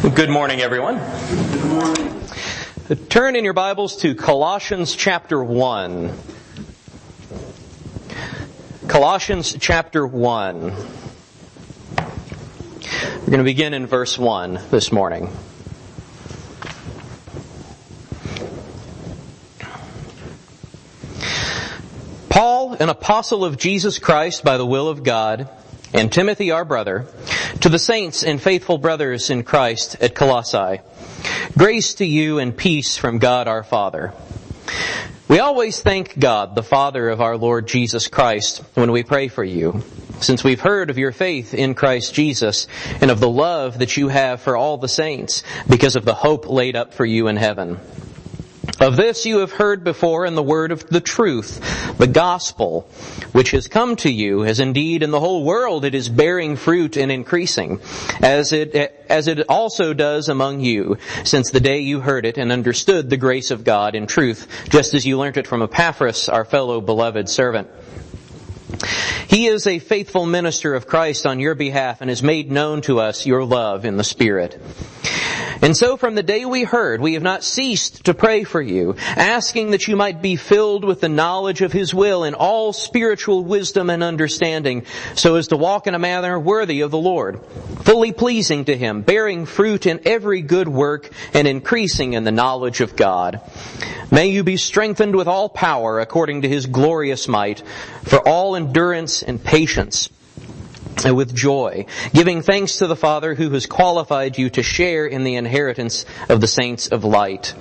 Good morning, everyone. Good morning. Turn in your Bibles to Colossians chapter 1. Colossians chapter 1. We're going to begin in verse 1 this morning. Paul, an apostle of Jesus Christ by the will of God, and Timothy our brother, to the saints and faithful brothers in Christ at Colossae. Grace to you and peace from God our Father. We always thank God, the Father of our Lord Jesus Christ, when we pray for you, since we've heard of your faith in Christ Jesus and of the love that you have for all the saints because of the hope laid up for you in heaven. Of this you have heard before in the word of the truth, the gospel, which has come to you, as indeed in the whole world it is bearing fruit and increasing, as it, as it also does among you, since the day you heard it and understood the grace of God in truth, just as you learnt it from Epaphras, our fellow beloved servant. He is a faithful minister of Christ on your behalf and has made known to us your love in the Spirit. And so from the day we heard, we have not ceased to pray for you, asking that you might be filled with the knowledge of His will in all spiritual wisdom and understanding, so as to walk in a manner worthy of the Lord, fully pleasing to Him, bearing fruit in every good work and increasing in the knowledge of God. May you be strengthened with all power according to His glorious might, for all endurance and patience Uh, with joy, giving thanks to the Father who has qualified you to share in the inheritance of the saints of light.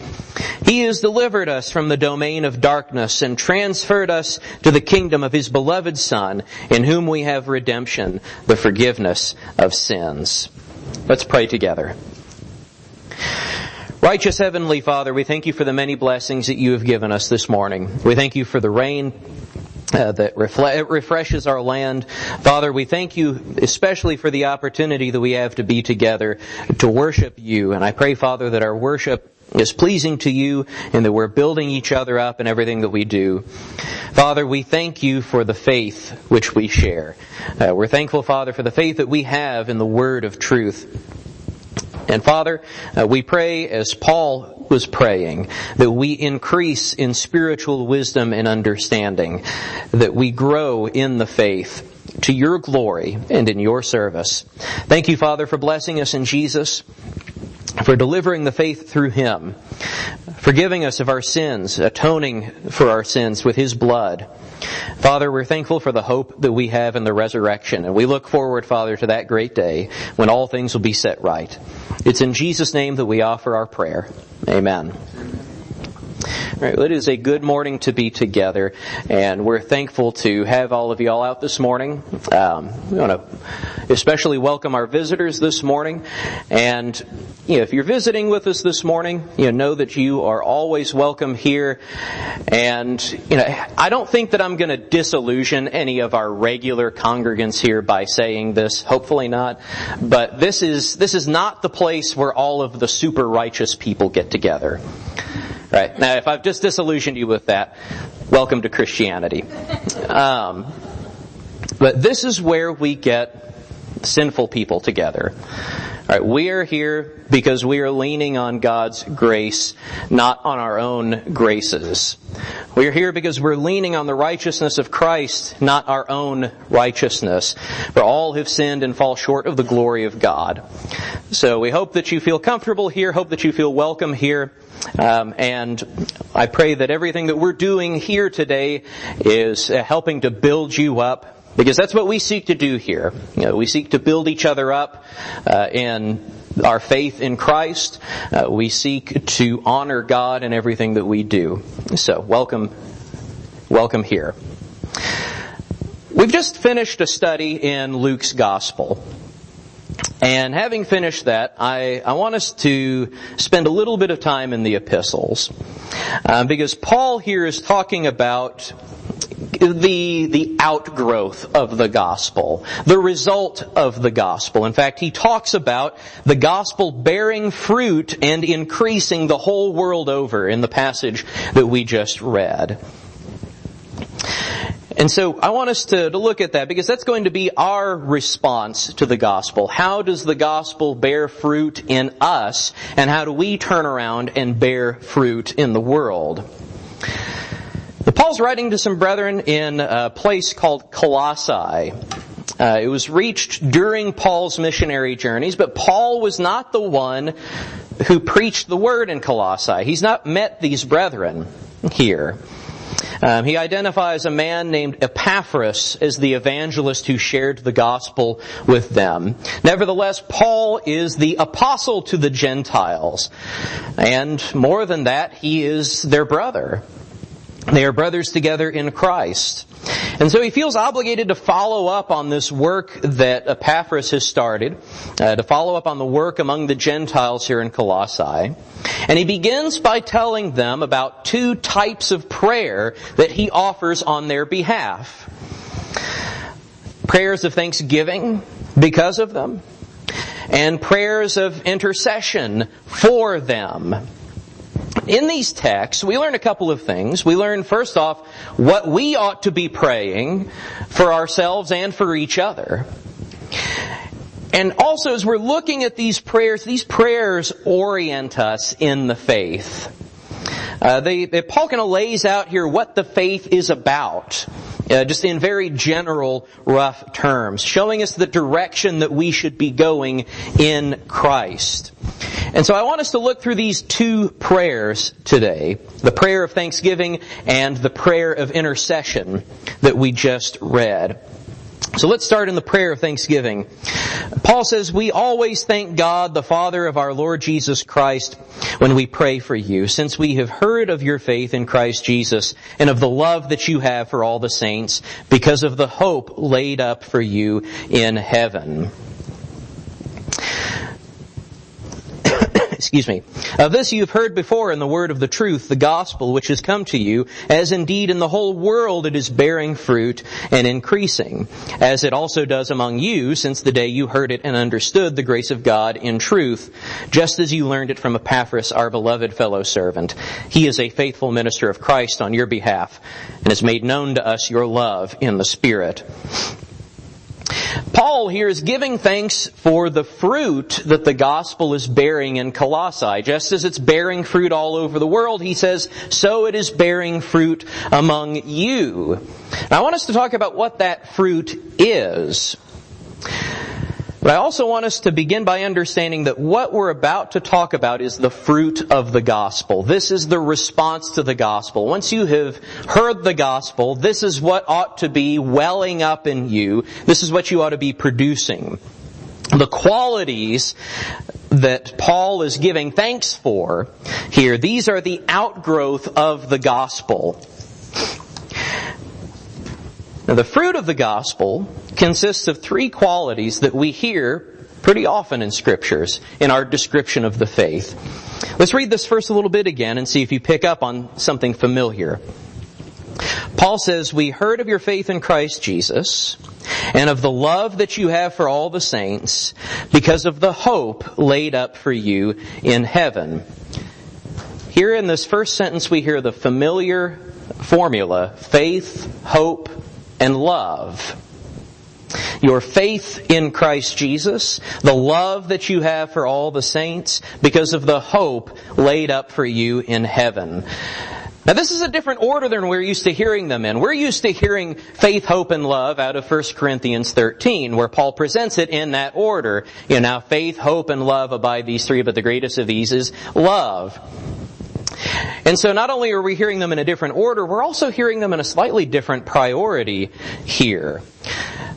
He has delivered us from the domain of darkness and transferred us to the kingdom of His beloved Son, in whom we have redemption, the forgiveness of sins. Let's pray together. Righteous Heavenly Father, we thank you for the many blessings that you have given us this morning. We thank you for the rain uh, that refle- refreshes our land. Father, we thank you especially for the opportunity that we have to be together to worship you. And I pray, Father, that our worship is pleasing to you and that we're building each other up in everything that we do. Father, we thank you for the faith which we share. Uh, we're thankful, Father, for the faith that we have in the word of truth. And Father, uh, we pray as Paul was praying that we increase in spiritual wisdom and understanding, that we grow in the faith to your glory and in your service. Thank you, Father, for blessing us in Jesus, for delivering the faith through Him, forgiving us of our sins, atoning for our sins with His blood. Father, we're thankful for the hope that we have in the resurrection, and we look forward, Father, to that great day when all things will be set right. It's in Jesus' name that we offer our prayer. Amen. Right, well, it is a good morning to be together, and we're thankful to have all of you all out this morning. Um, we want to especially welcome our visitors this morning, and you know, if you're visiting with us this morning, you know, know that you are always welcome here. And you know, I don't think that I'm going to disillusion any of our regular congregants here by saying this. Hopefully not. But this is this is not the place where all of the super righteous people get together. Right. Now, if I've just disillusioned you with that, welcome to Christianity. Um, but this is where we get sinful people together. We are here because we are leaning on God's grace, not on our own graces. We are here because we're leaning on the righteousness of Christ, not our own righteousness. For all have sinned and fall short of the glory of God. So we hope that you feel comfortable here, hope that you feel welcome here. Um, and I pray that everything that we're doing here today is uh, helping to build you up because that's what we seek to do here. You know, we seek to build each other up uh, in our faith in Christ. Uh, we seek to honor God in everything that we do. So, welcome, welcome here. We've just finished a study in Luke's Gospel. And having finished that, I, I want us to spend a little bit of time in the epistles. Um, because Paul here is talking about the, the outgrowth of the gospel, the result of the gospel. In fact, he talks about the gospel bearing fruit and increasing the whole world over in the passage that we just read. And so I want us to, to look at that because that's going to be our response to the gospel. How does the gospel bear fruit in us and how do we turn around and bear fruit in the world? Paul's writing to some brethren in a place called Colossae. Uh, it was reached during Paul's missionary journeys, but Paul was not the one who preached the word in Colossae. He's not met these brethren here. Um, he identifies a man named Epaphras as the evangelist who shared the gospel with them. Nevertheless, Paul is the apostle to the Gentiles. And more than that, he is their brother. They are brothers together in Christ. And so he feels obligated to follow up on this work that Epaphras has started, uh, to follow up on the work among the Gentiles here in Colossae. And he begins by telling them about two types of prayer that he offers on their behalf. Prayers of thanksgiving because of them, and prayers of intercession for them in these texts, we learn a couple of things. We learn, first off, what we ought to be praying for ourselves and for each other. And also, as we're looking at these prayers, these prayers orient us in the faith. Uh, they, they, Paul kind of lays out here what the faith is about, uh, just in very general, rough terms, showing us the direction that we should be going in Christ. And so I want us to look through these two prayers today, the prayer of thanksgiving and the prayer of intercession that we just read. So let's start in the prayer of thanksgiving. Paul says, we always thank God, the Father of our Lord Jesus Christ, when we pray for you, since we have heard of your faith in Christ Jesus and of the love that you have for all the saints because of the hope laid up for you in heaven. Excuse me. Of this you have heard before in the word of the truth, the gospel which has come to you, as indeed in the whole world it is bearing fruit and increasing, as it also does among you since the day you heard it and understood the grace of God in truth, just as you learned it from Epaphras, our beloved fellow servant. He is a faithful minister of Christ on your behalf and has made known to us your love in the Spirit. Paul here is giving thanks for the fruit that the gospel is bearing in Colossae. Just as it's bearing fruit all over the world, he says, so it is bearing fruit among you. Now I want us to talk about what that fruit is. But I also want us to begin by understanding that what we're about to talk about is the fruit of the gospel. This is the response to the gospel. Once you have heard the gospel, this is what ought to be welling up in you. This is what you ought to be producing. The qualities that Paul is giving thanks for here, these are the outgrowth of the gospel. Now the fruit of the gospel consists of three qualities that we hear pretty often in scriptures in our description of the faith. Let's read this first a little bit again and see if you pick up on something familiar. Paul says, we heard of your faith in Christ Jesus and of the love that you have for all the saints because of the hope laid up for you in heaven. Here in this first sentence we hear the familiar formula, faith, hope, and love. Your faith in Christ Jesus, the love that you have for all the saints, because of the hope laid up for you in heaven. Now this is a different order than we're used to hearing them in. We're used to hearing faith, hope, and love out of 1 Corinthians 13, where Paul presents it in that order. You know, now faith, hope, and love abide these three, but the greatest of these is love. And so not only are we hearing them in a different order, we're also hearing them in a slightly different priority here.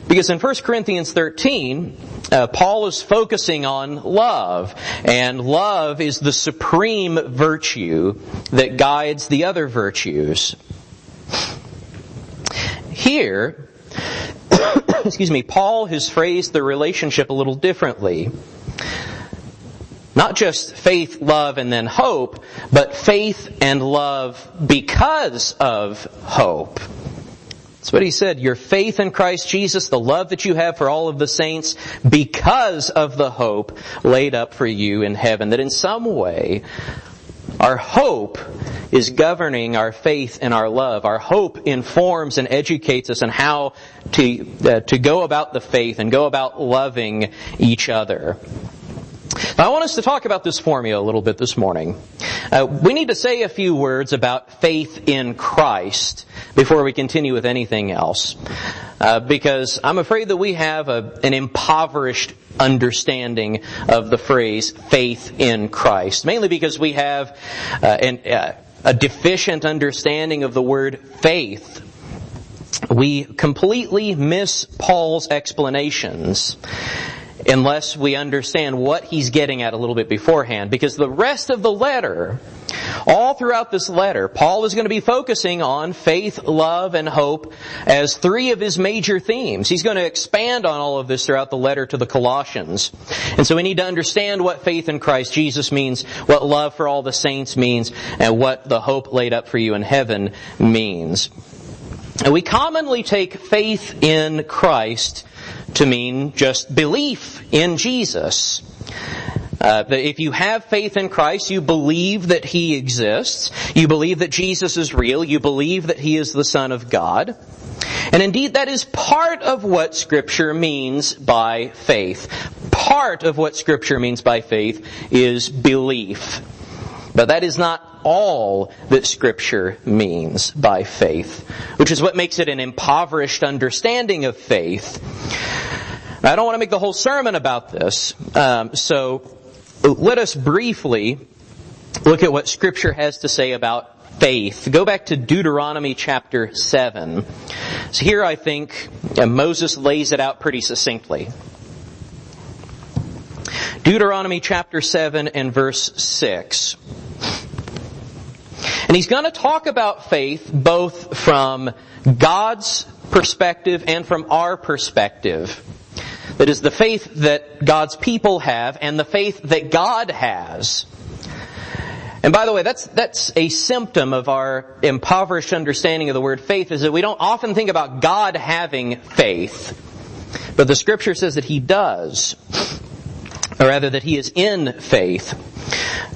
Because in 1 Corinthians 13, uh, Paul is focusing on love, and love is the supreme virtue that guides the other virtues. Here, excuse me, Paul has phrased the relationship a little differently. Not just faith, love, and then hope, but faith and love because of hope. That's what he said. Your faith in Christ Jesus, the love that you have for all of the saints, because of the hope laid up for you in heaven. That in some way, Our hope is governing our faith and our love. Our hope informs and educates us on how to, uh, to go about the faith and go about loving each other. Now, I want us to talk about this formula a little bit this morning. Uh, we need to say a few words about faith in Christ before we continue with anything else. Uh, because I'm afraid that we have a, an impoverished understanding of the phrase faith in Christ. Mainly because we have uh, an, uh, a deficient understanding of the word faith. We completely miss Paul's explanations unless we understand what he's getting at a little bit beforehand. Because the rest of the letter, all throughout this letter, Paul is going to be focusing on faith, love, and hope as three of his major themes. He's going to expand on all of this throughout the letter to the Colossians. And so we need to understand what faith in Christ Jesus means, what love for all the saints means, and what the hope laid up for you in heaven means. And we commonly take faith in Christ to mean just belief in Jesus. Uh, if you have faith in Christ, you believe that He exists. You believe that Jesus is real. You believe that He is the Son of God. And indeed, that is part of what Scripture means by faith. Part of what Scripture means by faith is belief. But that is not all that Scripture means by faith, which is what makes it an impoverished understanding of faith. I don't want to make the whole sermon about this, um, so let us briefly look at what Scripture has to say about faith. Go back to Deuteronomy chapter 7. So here I think uh, Moses lays it out pretty succinctly. Deuteronomy chapter 7 and verse 6. And he's going to talk about faith both from God's perspective and from our perspective. That is the faith that God's people have and the faith that God has. And by the way, that's, that's a symptom of our impoverished understanding of the word faith is that we don't often think about God having faith. But the scripture says that He does. Or rather that He is in faith.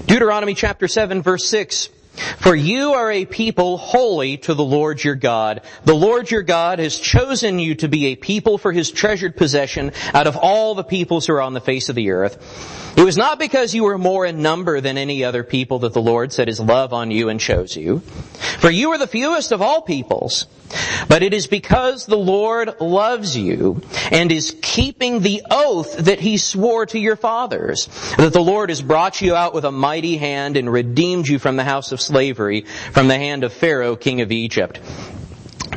Deuteronomy chapter 7 verse 6 for you are a people holy to the Lord your God. The Lord your God has chosen you to be a people for his treasured possession out of all the peoples who are on the face of the earth. It was not because you were more in number than any other people that the Lord set his love on you and chose you. For you are the fewest of all peoples. But it is because the Lord loves you and is keeping the oath that he swore to your fathers, that the Lord has brought you out with a mighty hand and redeemed you from the house of slavery, from the hand of Pharaoh, king of Egypt.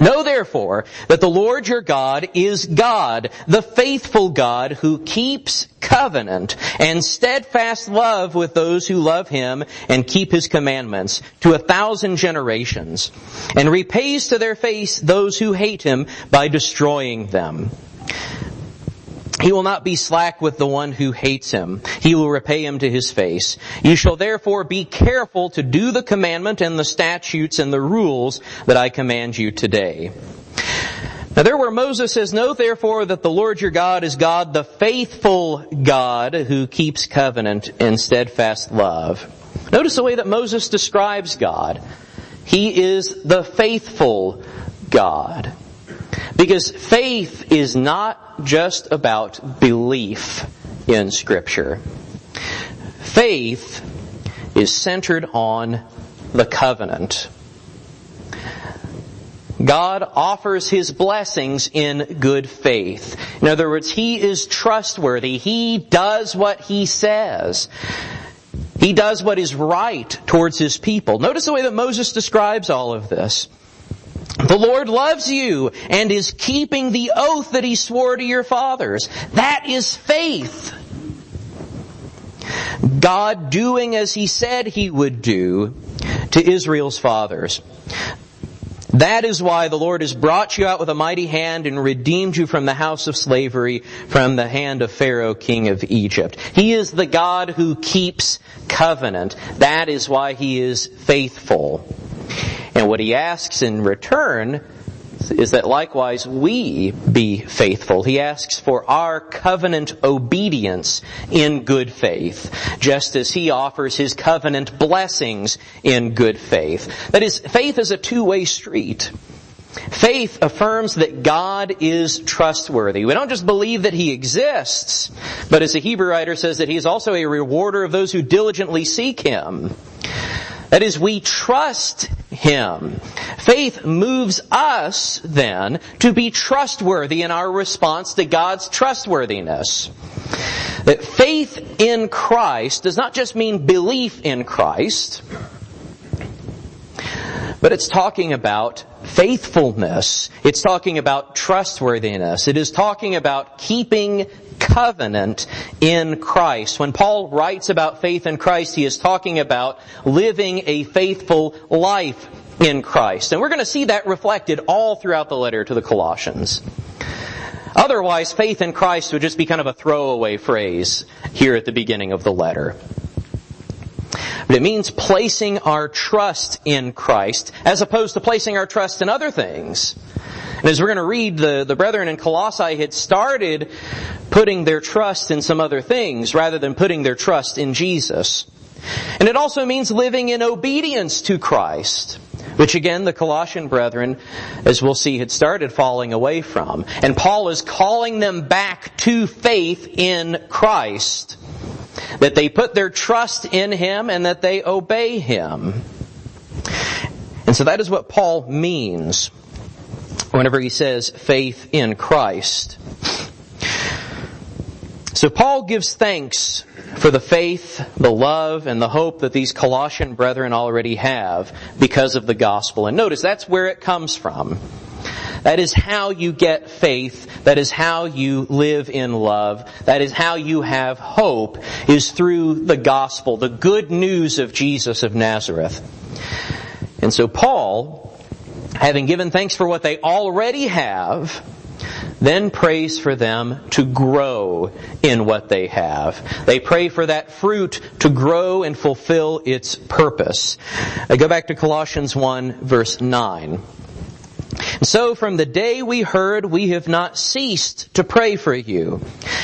Know therefore that the Lord your God is God, the faithful God who keeps covenant and steadfast love with those who love him and keep his commandments to a thousand generations and repays to their face those who hate him by destroying them. He will not be slack with the one who hates him. He will repay him to his face. You shall therefore be careful to do the commandment and the statutes and the rules that I command you today. Now there where Moses says, Know therefore that the Lord your God is God, the faithful God who keeps covenant and steadfast love. Notice the way that Moses describes God. He is the faithful God. Because faith is not just about belief in scripture. Faith is centered on the covenant. God offers His blessings in good faith. In other words, He is trustworthy. He does what He says. He does what is right towards His people. Notice the way that Moses describes all of this. The Lord loves you and is keeping the oath that He swore to your fathers. That is faith. God doing as He said He would do to Israel's fathers. That is why the Lord has brought you out with a mighty hand and redeemed you from the house of slavery, from the hand of Pharaoh, king of Egypt. He is the God who keeps covenant. That is why He is faithful. And what he asks in return is that likewise we be faithful. He asks for our covenant obedience in good faith, just as he offers his covenant blessings in good faith. That is, faith is a two-way street. Faith affirms that God is trustworthy. We don't just believe that He exists, but as a Hebrew writer says that He is also a rewarder of those who diligently seek Him. That is, we trust Him. Faith moves us then to be trustworthy in our response to God's trustworthiness. That faith in Christ does not just mean belief in Christ, but it's talking about faithfulness. It's talking about trustworthiness. It is talking about keeping covenant in Christ. When Paul writes about faith in Christ, he is talking about living a faithful life in Christ. And we're going to see that reflected all throughout the letter to the Colossians. Otherwise, faith in Christ would just be kind of a throwaway phrase here at the beginning of the letter. But it means placing our trust in Christ as opposed to placing our trust in other things. And as we're going to read, the, the brethren in Colossae had started putting their trust in some other things rather than putting their trust in Jesus. And it also means living in obedience to Christ, which again the Colossian brethren, as we'll see, had started falling away from. And Paul is calling them back to faith in Christ that they put their trust in Him and that they obey Him. And so that is what Paul means whenever he says faith in Christ. So Paul gives thanks for the faith, the love, and the hope that these Colossian brethren already have because of the gospel. And notice that's where it comes from. That is how you get faith. That is how you live in love. That is how you have hope is through the gospel, the good news of Jesus of Nazareth. And so Paul, having given thanks for what they already have, then prays for them to grow in what they have. They pray for that fruit to grow and fulfill its purpose. I go back to Colossians 1 verse 9. So from the day we heard, we have not ceased to pray for you,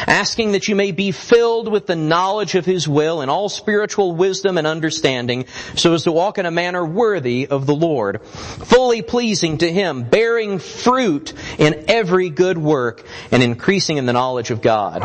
asking that you may be filled with the knowledge of His will and all spiritual wisdom and understanding, so as to walk in a manner worthy of the Lord, fully pleasing to Him, bearing fruit in every good work and increasing in the knowledge of God.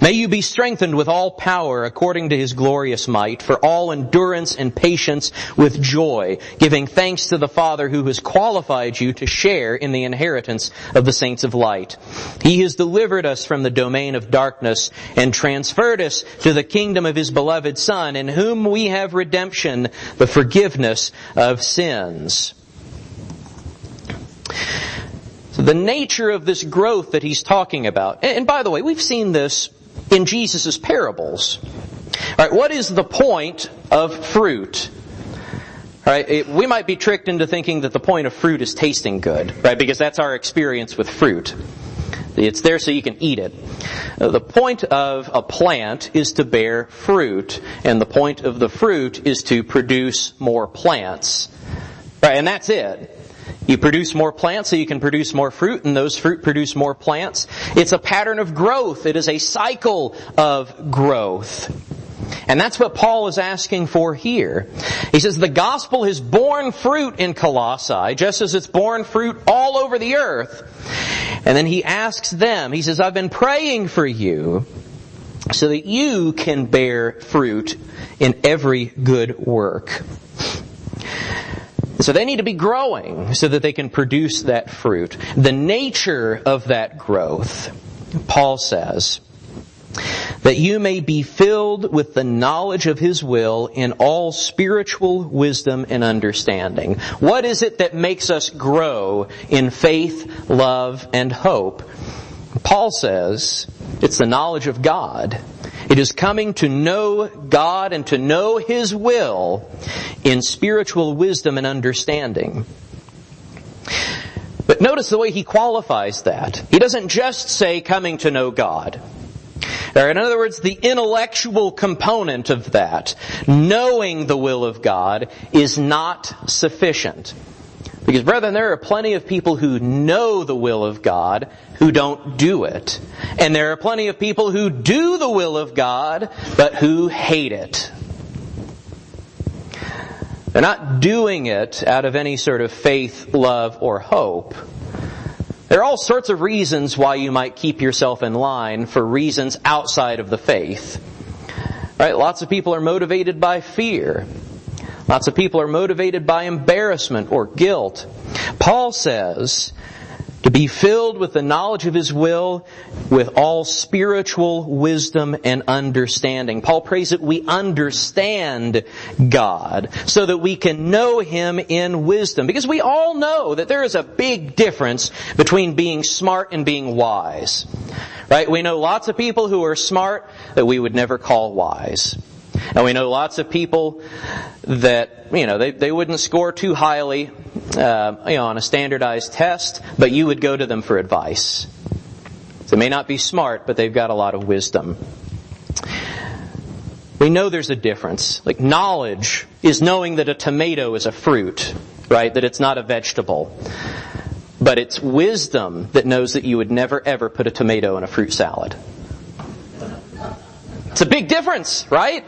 May you be strengthened with all power according to His glorious might for all endurance and patience with joy, giving thanks to the Father who has qualified you to share in the inheritance of the saints of light. He has delivered us from the domain of darkness and transferred us to the kingdom of His beloved Son, in whom we have redemption, the forgiveness of sins. The nature of this growth that he's talking about, and by the way, we've seen this in Jesus' parables. All right, what is the point of fruit? Right? It, we might be tricked into thinking that the point of fruit is tasting good, right? Because that's our experience with fruit. It's there so you can eat it. Uh, the point of a plant is to bear fruit, and the point of the fruit is to produce more plants. Right? And that's it. You produce more plants so you can produce more fruit, and those fruit produce more plants. It's a pattern of growth. It is a cycle of growth. And that's what Paul is asking for here. He says the gospel has borne fruit in Colossae, just as it's borne fruit all over the earth. And then he asks them, he says, I've been praying for you so that you can bear fruit in every good work. So they need to be growing so that they can produce that fruit. The nature of that growth, Paul says, that you may be filled with the knowledge of His will in all spiritual wisdom and understanding. What is it that makes us grow in faith, love, and hope? Paul says it's the knowledge of God. It is coming to know God and to know His will in spiritual wisdom and understanding. But notice the way he qualifies that. He doesn't just say coming to know God. In other words, the intellectual component of that, knowing the will of God, is not sufficient. Because brethren, there are plenty of people who know the will of God who don't do it. And there are plenty of people who do the will of God, but who hate it. They're not doing it out of any sort of faith, love, or hope. There are all sorts of reasons why you might keep yourself in line for reasons outside of the faith. Right? Lots of people are motivated by fear. Lots of people are motivated by embarrassment or guilt. Paul says, to be filled with the knowledge of His will with all spiritual wisdom and understanding. Paul prays that we understand God so that we can know Him in wisdom. Because we all know that there is a big difference between being smart and being wise. Right? We know lots of people who are smart that we would never call wise. And we know lots of people that, you know, they, they wouldn't score too highly, uh, you know, on a standardized test, but you would go to them for advice. They may not be smart, but they've got a lot of wisdom. We know there's a difference. Like knowledge is knowing that a tomato is a fruit, right? That it's not a vegetable. But it's wisdom that knows that you would never ever put a tomato in a fruit salad. It's a big difference, right?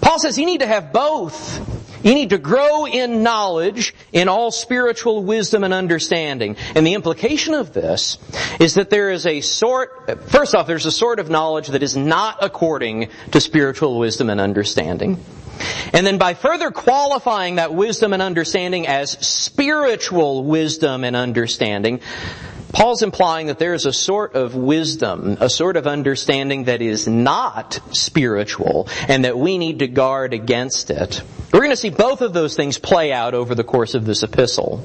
Paul says you need to have both. You need to grow in knowledge, in all spiritual wisdom and understanding. And the implication of this is that there is a sort, first off, there's a sort of knowledge that is not according to spiritual wisdom and understanding. And then by further qualifying that wisdom and understanding as spiritual wisdom and understanding, Paul's implying that there is a sort of wisdom, a sort of understanding that is not spiritual and that we need to guard against it. We're going to see both of those things play out over the course of this epistle.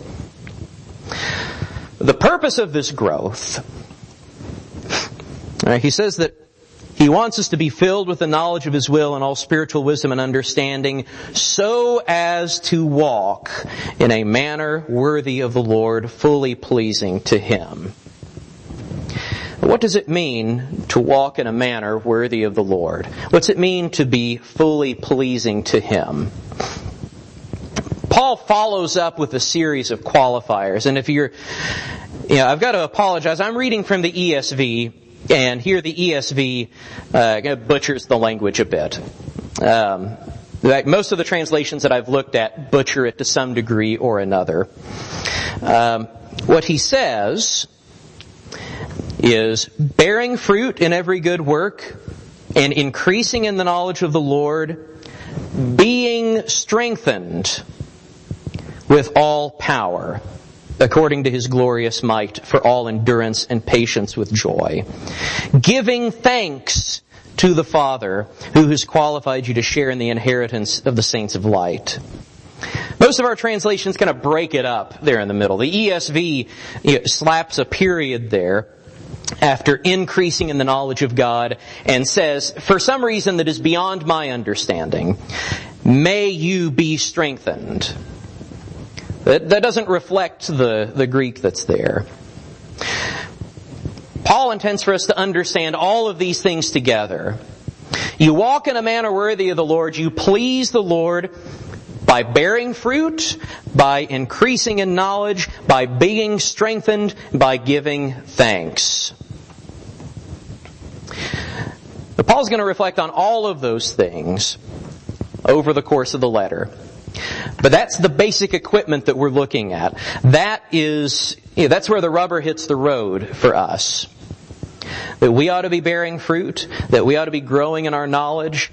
The purpose of this growth, right, he says that he wants us to be filled with the knowledge of His will and all spiritual wisdom and understanding so as to walk in a manner worthy of the Lord, fully pleasing to Him. What does it mean to walk in a manner worthy of the Lord? What's it mean to be fully pleasing to Him? Paul follows up with a series of qualifiers, and if you're, you know, I've got to apologize. I'm reading from the ESV, and here the ESV uh, butchers the language a bit. Um, most of the translations that I've looked at butcher it to some degree or another. Um, what he says is bearing fruit in every good work and increasing in the knowledge of the Lord, being strengthened with all power according to his glorious might for all endurance and patience with joy. Giving thanks to the Father who has qualified you to share in the inheritance of the saints of light. Most of our translations kind of break it up there in the middle. The ESV slaps a period there after increasing in the knowledge of God and says, for some reason that is beyond my understanding, may you be strengthened. That, that doesn't reflect the, the Greek that's there. Paul intends for us to understand all of these things together. You walk in a manner worthy of the Lord. You please the Lord by bearing fruit, by increasing in knowledge, by being strengthened, by giving thanks. But Paul's going to reflect on all of those things over the course of the letter. But that's the basic equipment that we're looking at. That is, you know, that's where the rubber hits the road for us. That we ought to be bearing fruit, that we ought to be growing in our knowledge,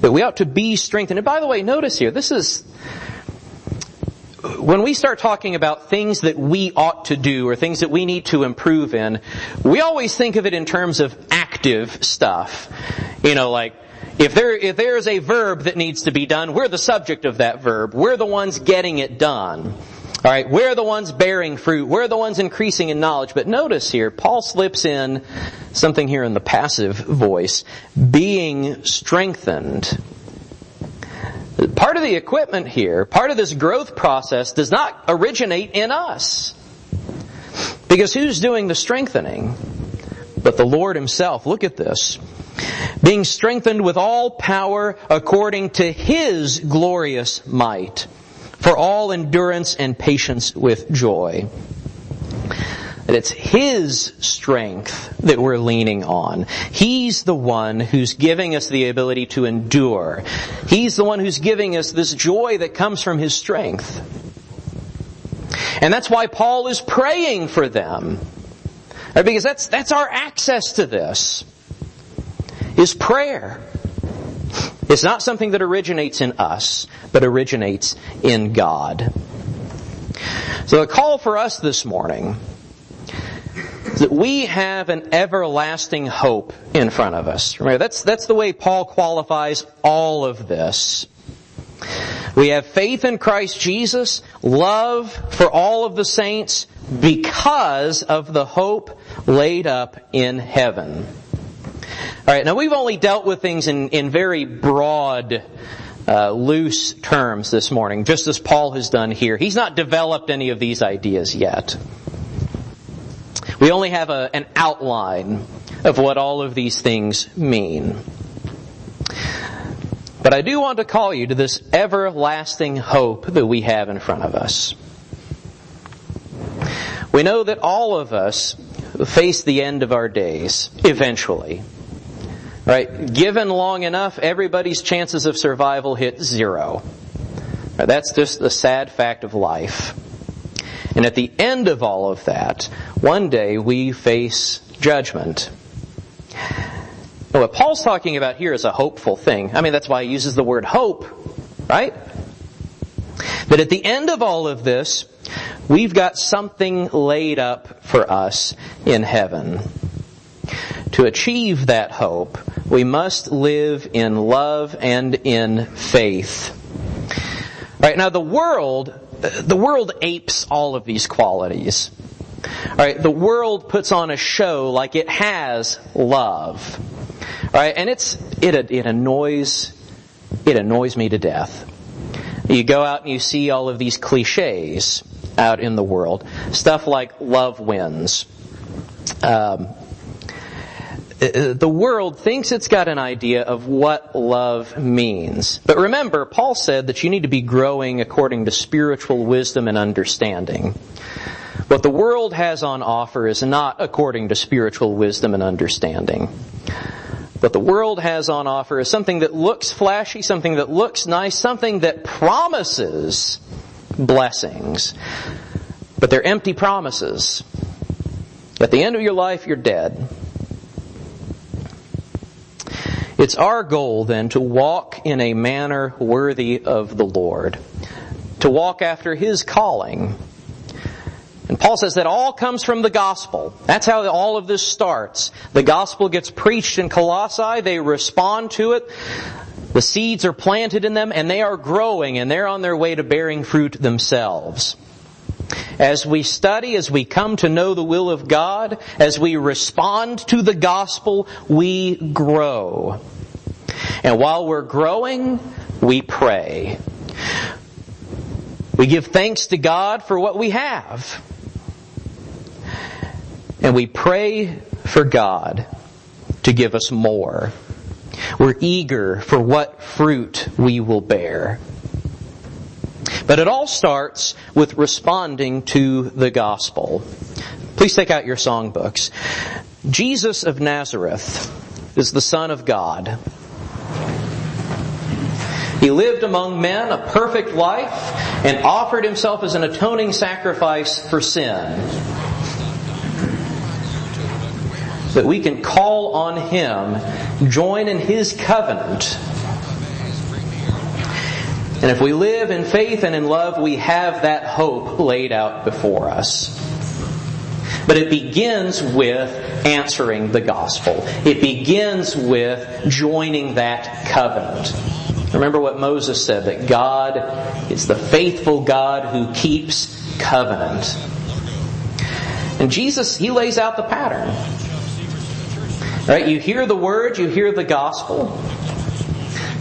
that we ought to be strengthened. And by the way, notice here, this is, when we start talking about things that we ought to do or things that we need to improve in, we always think of it in terms of active stuff. You know, like, if there, if there is a verb that needs to be done, we're the subject of that verb. We're the ones getting it done. Alright, we're the ones bearing fruit. We're the ones increasing in knowledge. But notice here, Paul slips in something here in the passive voice. Being strengthened. Part of the equipment here, part of this growth process does not originate in us. Because who's doing the strengthening? But the Lord Himself. Look at this being strengthened with all power according to His glorious might for all endurance and patience with joy. That it's His strength that we're leaning on. He's the one who's giving us the ability to endure. He's the one who's giving us this joy that comes from His strength. And that's why Paul is praying for them. Because that's, that's our access to this. Is prayer. It's not something that originates in us, but originates in God. So the call for us this morning is that we have an everlasting hope in front of us. Remember, that's, that's the way Paul qualifies all of this. We have faith in Christ Jesus, love for all of the saints because of the hope laid up in heaven. Alright, now we've only dealt with things in, in very broad, uh, loose terms this morning, just as Paul has done here. He's not developed any of these ideas yet. We only have a, an outline of what all of these things mean. But I do want to call you to this everlasting hope that we have in front of us. We know that all of us face the end of our days, eventually. Right? Given long enough, everybody's chances of survival hit zero. Right? That's just the sad fact of life. And at the end of all of that, one day we face judgment. Now, what Paul's talking about here is a hopeful thing. I mean, that's why he uses the word hope, right? But at the end of all of this, we've got something laid up for us in heaven. To achieve that hope, we must live in love and in faith. Right now the world, the world apes all of these qualities. Right, the world puts on a show like it has love. Right, and it's, it, it annoys, it annoys me to death. You go out and you see all of these cliches out in the world. Stuff like love wins. Um, Uh, uh, the world thinks it's got an idea of what love means. But remember, Paul said that you need to be growing according to spiritual wisdom and understanding. What the world has on offer is not according to spiritual wisdom and understanding. What the world has on offer is something that looks flashy, something that looks nice, something that promises blessings. But they're empty promises. At the end of your life, you're dead. It's our goal then to walk in a manner worthy of the Lord, to walk after His calling. And Paul says that all comes from the gospel. That's how all of this starts. The gospel gets preached in Colossae, they respond to it, the seeds are planted in them, and they are growing, and they're on their way to bearing fruit themselves. As we study, as we come to know the will of God, as we respond to the gospel, we grow. And while we're growing, we pray. We give thanks to God for what we have. And we pray for God to give us more. We're eager for what fruit we will bear. But it all starts with responding to the gospel. Please take out your songbooks. Jesus of Nazareth is the Son of God. He lived among men a perfect life and offered himself as an atoning sacrifice for sin. That we can call on him, join in his covenant, and if we live in faith and in love, we have that hope laid out before us. But it begins with answering the gospel. It begins with joining that covenant. Remember what Moses said, that God is the faithful God who keeps covenant. And Jesus, He lays out the pattern. Right? You hear the word, you hear the gospel,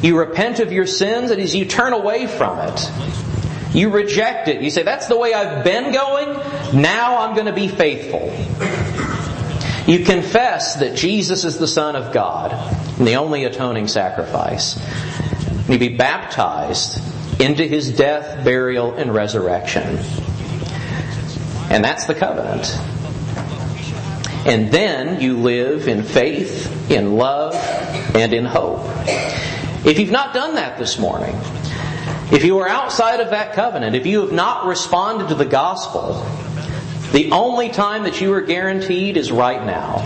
you repent of your sins, and as you turn away from it, you reject it. You say, that's the way I've been going, now I'm going to be faithful. You confess that Jesus is the Son of God and the only atoning sacrifice. And you be baptized into his death, burial, and resurrection. And that's the covenant. And then you live in faith, in love, and in hope. If you've not done that this morning, if you are outside of that covenant, if you have not responded to the gospel, the only time that you are guaranteed is right now.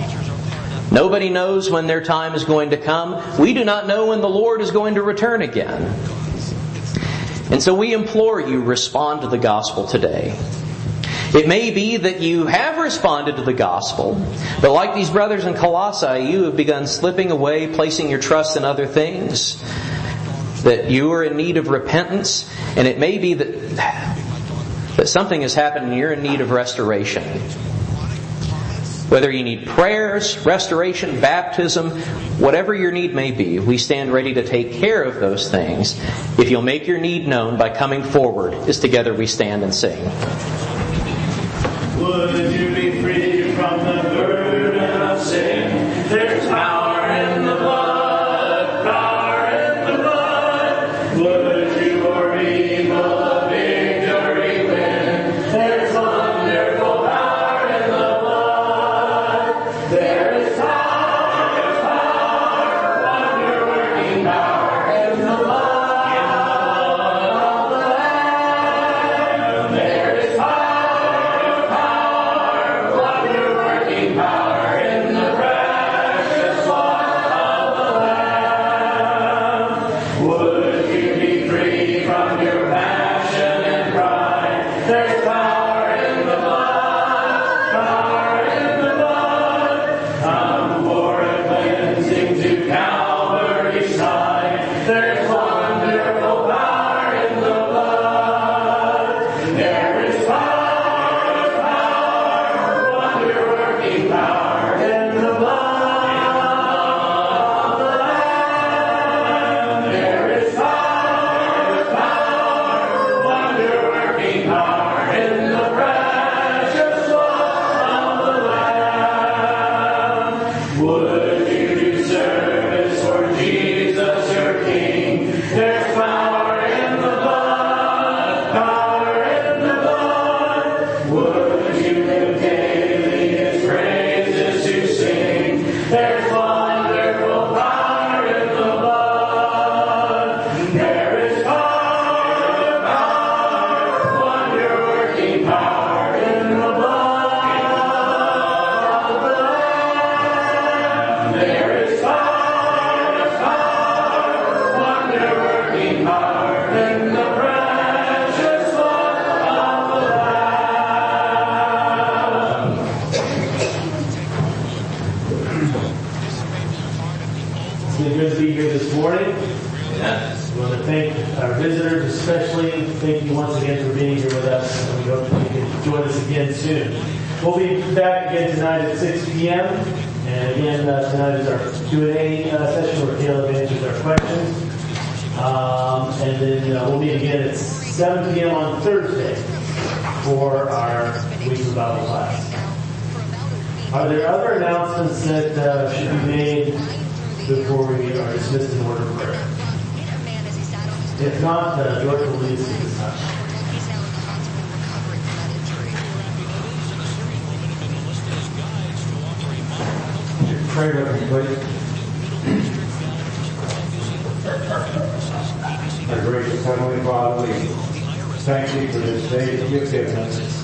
Nobody knows when their time is going to come. We do not know when the Lord is going to return again. And so we implore you, respond to the gospel today. It may be that you have responded to the gospel, but like these brothers in Colossae, you have begun slipping away, placing your trust in other things, that you are in need of repentance, and it may be that, that something has happened and you're in need of restoration. Whether you need prayers, restoration, baptism, whatever your need may be, we stand ready to take care of those things. If you'll make your need known by coming forward, as together we stand and sing. Would you be Thank you once again for being here with us. And we hope you can join us again soon. We'll be back again tonight at 6 p.m. And again, uh, tonight is our Q&A uh, session where Caleb answers our questions. Um, and then uh, we'll meet again at 7 p.m. on Thursday for our Week of Bible class. Are there other announcements that uh, should be made before we are dismissed in order of prayer? If not, uh, George will lead us this time. Pray please. Our gracious Heavenly Father, we thank you for this day that you've given us.